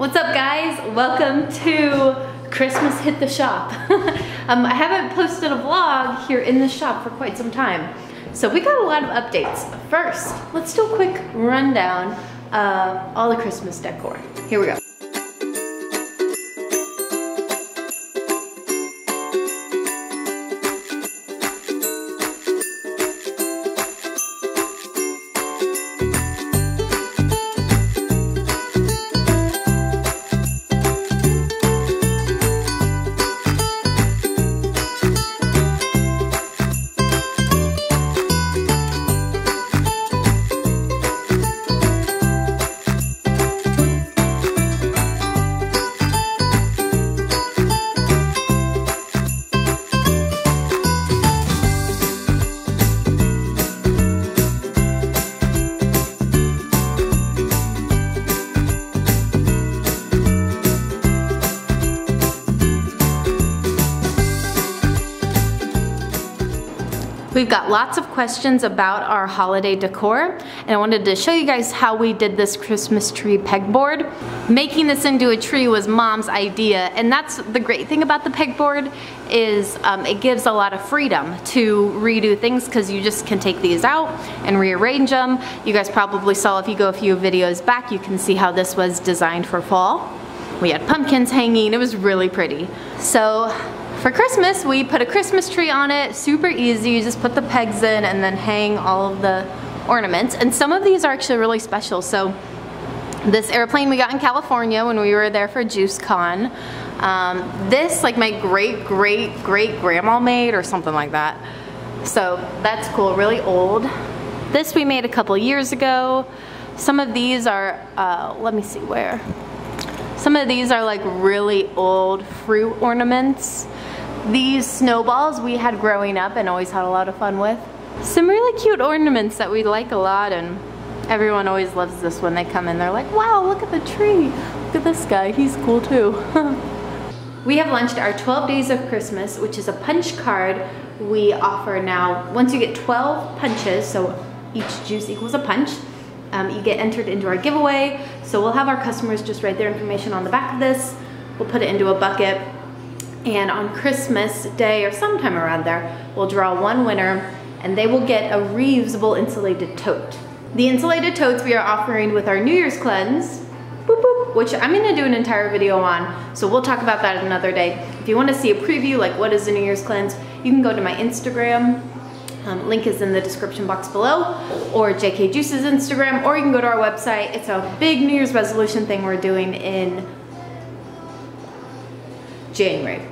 What's up guys? Welcome to Christmas Hit the Shop. um, I haven't posted a vlog here in the shop for quite some time. So we got a lot of updates. First, let's do a quick rundown of all the Christmas decor. Here we go. Got lots of questions about our holiday decor and I wanted to show you guys how we did this Christmas tree pegboard. Making this into a tree was mom's idea and that's the great thing about the pegboard is um, it gives a lot of freedom to redo things because you just can take these out and rearrange them. You guys probably saw if you go a few videos back you can see how this was designed for fall. We had pumpkins hanging, it was really pretty. So for Christmas, we put a Christmas tree on it, super easy. You just put the pegs in and then hang all of the ornaments. And some of these are actually really special. So this airplane we got in California when we were there for JuiceCon. Um, this, like my great, great, great grandma made or something like that. So that's cool, really old. This we made a couple years ago. Some of these are, uh, let me see where. Some of these are like really old fruit ornaments. These snowballs we had growing up and always had a lot of fun with. Some really cute ornaments that we like a lot and everyone always loves this when they come in. They're like, wow, look at the tree. Look at this guy, he's cool too. we have launched our 12 Days of Christmas, which is a punch card we offer now. Once you get 12 punches, so each juice equals a punch, um, you get entered into our giveaway. So we'll have our customers just write their information on the back of this. We'll put it into a bucket and on Christmas Day or sometime around there, we'll draw one winner and they will get a reusable insulated tote. The insulated totes we are offering with our New Year's cleanse, boop, boop, which I'm gonna do an entire video on, so we'll talk about that another day. If you wanna see a preview, like what is the New Year's cleanse, you can go to my Instagram, um, link is in the description box below, or JK Juice's Instagram, or you can go to our website. It's a big New Year's resolution thing we're doing in January.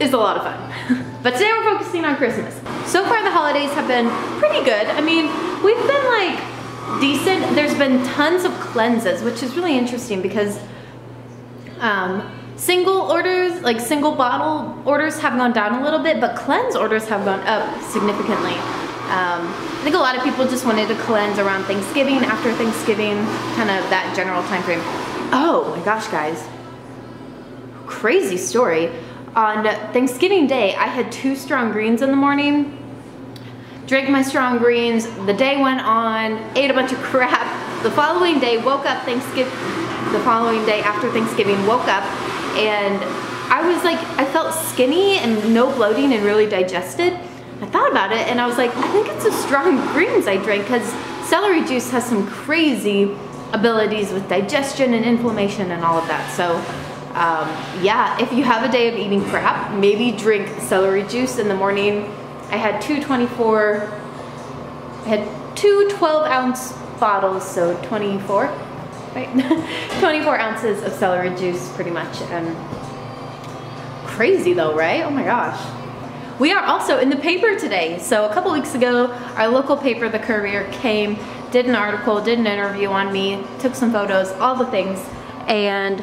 Is a lot of fun. but today we're focusing on Christmas. So far the holidays have been pretty good. I mean, we've been like decent. There's been tons of cleanses, which is really interesting because um, single orders, like single bottle orders have gone down a little bit, but cleanse orders have gone up significantly. Um, I think a lot of people just wanted to cleanse around Thanksgiving, after Thanksgiving, kind of that general time frame. Oh my gosh, guys crazy story. On Thanksgiving Day, I had two strong greens in the morning, drank my strong greens, the day went on, ate a bunch of crap. The following day, woke up Thanksgiving, the following day after Thanksgiving, woke up and I was like, I felt skinny and no bloating and really digested. I thought about it and I was like, I think it's the strong greens I drank because celery juice has some crazy abilities with digestion and inflammation and all of that. So um, yeah, if you have a day of eating crap, maybe drink celery juice in the morning. I had two 24, I had two 12 ounce bottles, so 24, right? 24 ounces of celery juice pretty much. And crazy though, right? Oh my gosh. We are also in the paper today. So a couple weeks ago, our local paper, The Courier, came, did an article, did an interview on me, took some photos, all the things. And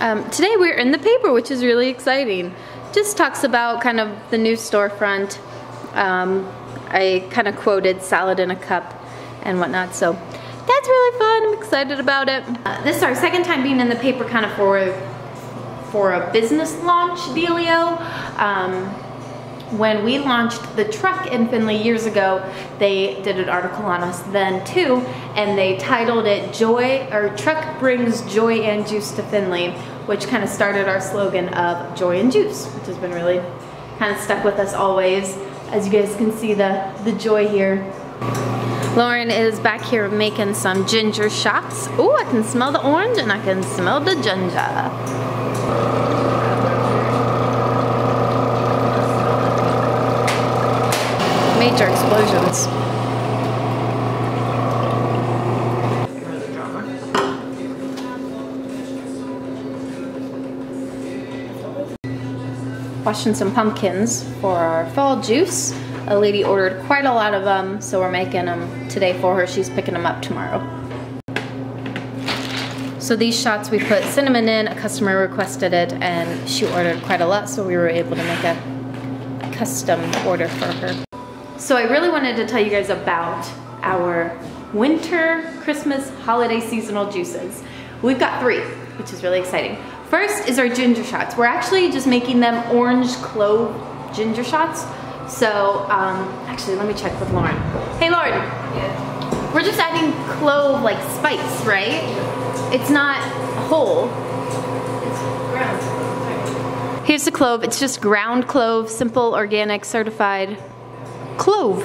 um, today we're in the paper, which is really exciting. Just talks about kind of the new storefront. Um, I kind of quoted salad in a cup and whatnot, so that's really fun. I'm excited about it. Uh, this is our second time being in the paper kind of for, for a business launch dealio. Um, when we launched the truck in Findlay years ago, they did an article on us then too, and they titled it Joy, or Truck Brings Joy and Juice to Findlay," which kind of started our slogan of Joy and Juice, which has been really kind of stuck with us always. As you guys can see the, the joy here. Lauren is back here making some ginger shots. Oh, I can smell the orange and I can smell the ginger. Major explosions. Washing some pumpkins for our fall juice. A lady ordered quite a lot of them, so we're making them today for her. She's picking them up tomorrow. So these shots we put cinnamon in, a customer requested it, and she ordered quite a lot, so we were able to make a custom order for her. So I really wanted to tell you guys about our winter, Christmas, holiday seasonal juices. We've got three, which is really exciting. First is our ginger shots. We're actually just making them orange clove ginger shots. So, um, actually, let me check with Lauren. Hey, Lauren. Yeah. We're just adding clove, like spice, right? It's not whole. It's ground. Here's the clove. It's just ground clove, simple, organic, certified clove.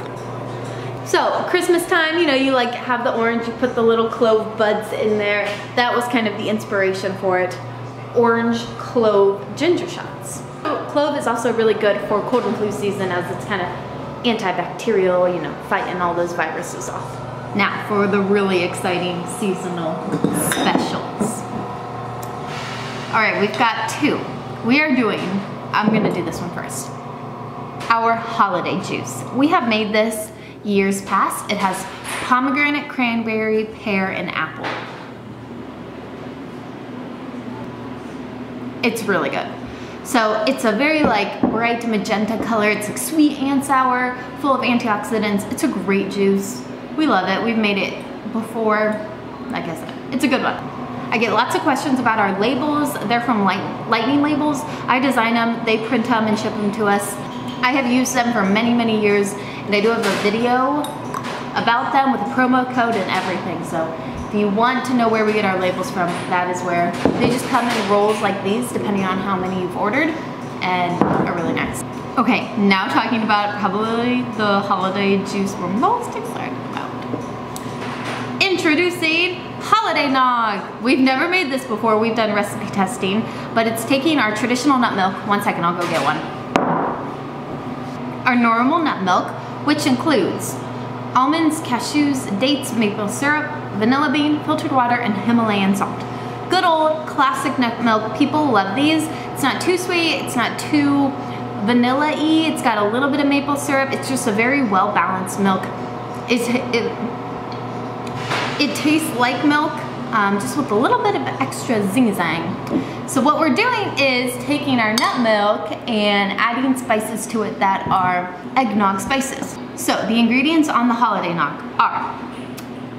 So Christmas time, you know, you like have the orange, you put the little clove buds in there. That was kind of the inspiration for it. Orange clove ginger shots. Clove is also really good for cold and flu season as it's kind of antibacterial, you know, fighting all those viruses off. Now for the really exciting seasonal specials. All right, we've got two. We are doing, I'm gonna do this one first, our holiday juice. We have made this years past. It has pomegranate, cranberry, pear, and apple. It's really good. So it's a very like bright magenta color. It's like sweet and sour, full of antioxidants. It's a great juice. We love it. We've made it before. Like I said, it's a good one. I get lots of questions about our labels. They're from Light Lightning Labels. I design them, they print them and ship them to us. I have used them for many, many years and I do have a video about them with a promo code and everything. So if you want to know where we get our labels from, that is where. They just come in rolls like these, depending on how many you've ordered, and are really nice. Okay, now talking about probably the holiday juice we're most excited about. Introducing Holiday Nog. We've never made this before. We've done recipe testing, but it's taking our traditional nut milk. One second, I'll go get one. Our normal nut milk, which includes almonds, cashews, dates, maple syrup, vanilla bean, filtered water, and Himalayan salt. Good old classic nut milk. People love these. It's not too sweet, it's not too vanilla-y. It's got a little bit of maple syrup. It's just a very well-balanced milk. It's, it, it tastes like milk, um, just with a little bit of extra zing-zang. So what we're doing is taking our nut milk and adding spices to it that are eggnog spices. So the ingredients on the holiday nog are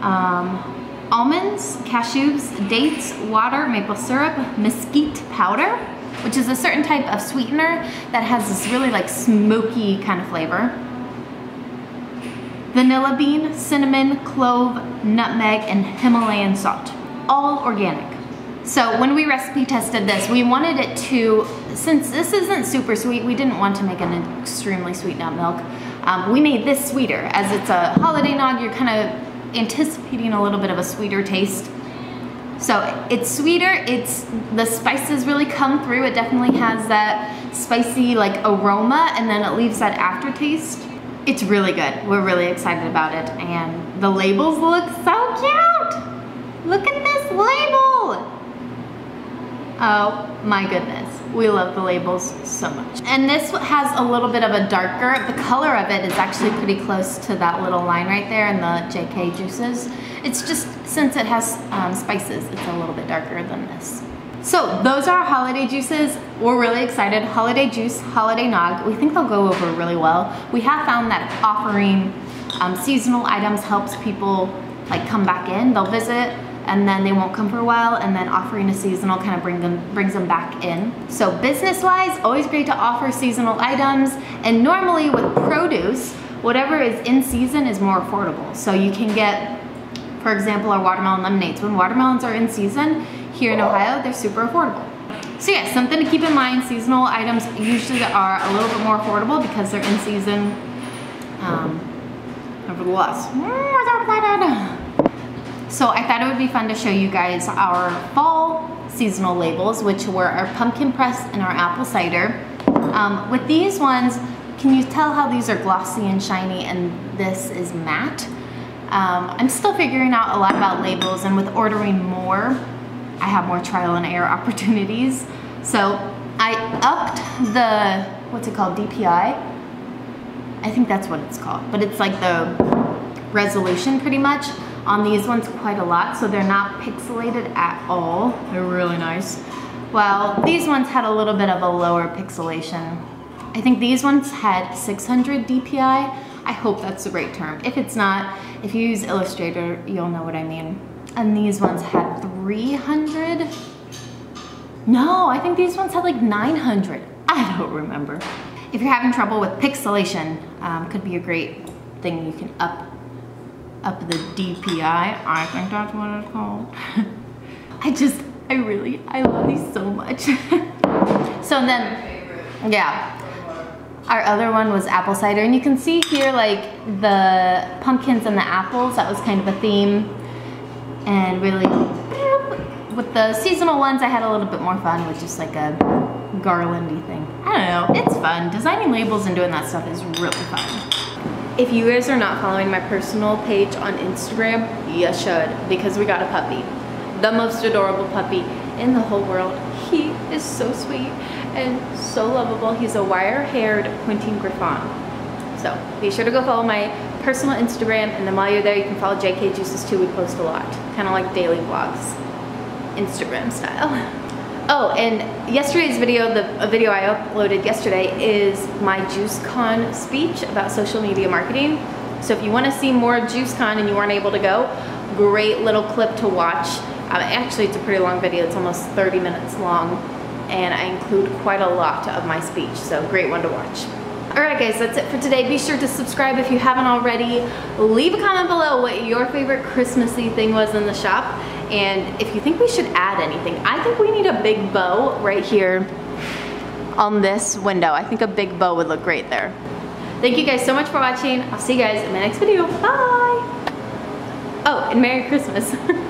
um, almonds, cashews, dates, water, maple syrup, mesquite powder, which is a certain type of sweetener that has this really like smoky kind of flavor. Vanilla bean, cinnamon, clove, nutmeg, and Himalayan salt all organic. So when we recipe tested this, we wanted it to, since this isn't super sweet, we didn't want to make an extremely sweet nut milk. Um, we made this sweeter. As it's a holiday nog, you're kind of anticipating a little bit of a sweeter taste. So it's sweeter, it's the spices really come through. It definitely has that spicy like aroma and then it leaves that aftertaste. It's really good. We're really excited about it and the labels look so cute. Look at this label. Oh my goodness. We love the labels so much. And this has a little bit of a darker, the color of it is actually pretty close to that little line right there in the JK juices. It's just, since it has um, spices, it's a little bit darker than this. So those are our holiday juices. We're really excited. Holiday juice, holiday nog. We think they'll go over really well. We have found that offering um, seasonal items helps people like come back in. They'll visit and then they won't come for a while and then offering a seasonal kind of bring them brings them back in. So business wise always great to offer seasonal items and normally with produce whatever is in season is more affordable. So you can get for example our watermelon lemonades. When watermelons are in season here in ohio they're super affordable. So yeah something to keep in mind seasonal items usually are a little bit more affordable because they're in season um, nevertheless so I thought it would be fun to show you guys our fall seasonal labels, which were our pumpkin press and our apple cider. Um, with these ones, can you tell how these are glossy and shiny and this is matte? Um, I'm still figuring out a lot about labels and with ordering more, I have more trial and error opportunities. So I upped the, what's it called, DPI? I think that's what it's called, but it's like the resolution pretty much on these ones quite a lot, so they're not pixelated at all. They're really nice. Well, these ones had a little bit of a lower pixelation. I think these ones had 600 DPI. I hope that's the right term. If it's not, if you use Illustrator, you'll know what I mean. And these ones had 300. No, I think these ones had like 900. I don't remember. If you're having trouble with pixelation, um, could be a great thing you can up up the DPI. I think that's what it's called. I just, I really, I love these so much. so then, yeah. Our other one was apple cider. And you can see here like the pumpkins and the apples. That was kind of a theme. And really, with the seasonal ones, I had a little bit more fun with just like a garlandy thing. I don't know, it's fun. Designing labels and doing that stuff is really fun. If you guys are not following my personal page on Instagram, you should because we got a puppy. The most adorable puppy in the whole world. He is so sweet and so lovable. He's a wire-haired pointing griffon. So be sure to go follow my personal Instagram and then while you're there you can follow JK Juices too. We post a lot. Kind of like daily vlogs. Instagram style. Oh, and yesterday's video, the video I uploaded yesterday is my JuiceCon speech about social media marketing. So if you want to see more JuiceCon and you weren't able to go, great little clip to watch. Uh, actually, it's a pretty long video. It's almost 30 minutes long. And I include quite a lot of my speech, so great one to watch. Alright guys, that's it for today. Be sure to subscribe if you haven't already. Leave a comment below what your favorite Christmassy thing was in the shop. And if you think we should add anything, I think we need a big bow right here on this window. I think a big bow would look great there. Thank you guys so much for watching. I'll see you guys in my next video. Bye! Oh, and Merry Christmas.